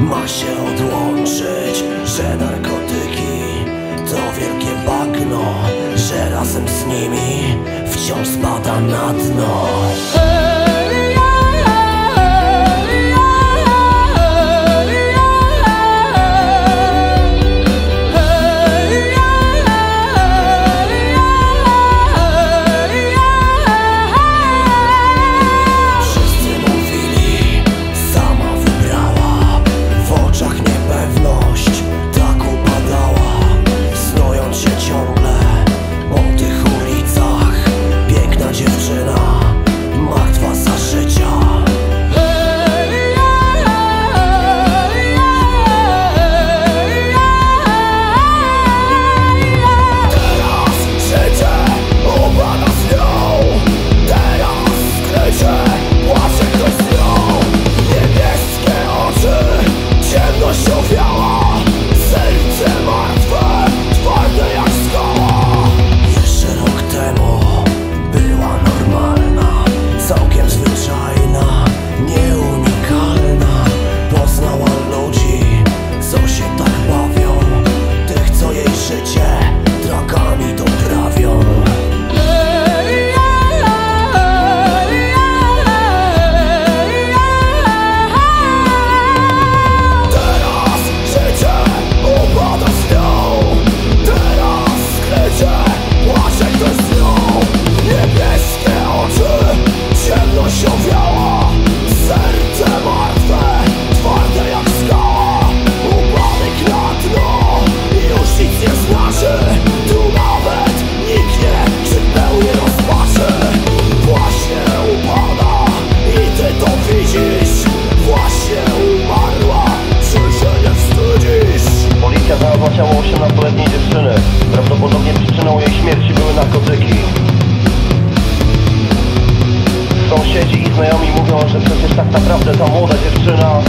ma się odłączyć Że narkotyki to wielkie bagno Że razem z nimi wciąż spada na dno. znajomi mówią, że przecież tak naprawdę ta młoda dziewczyna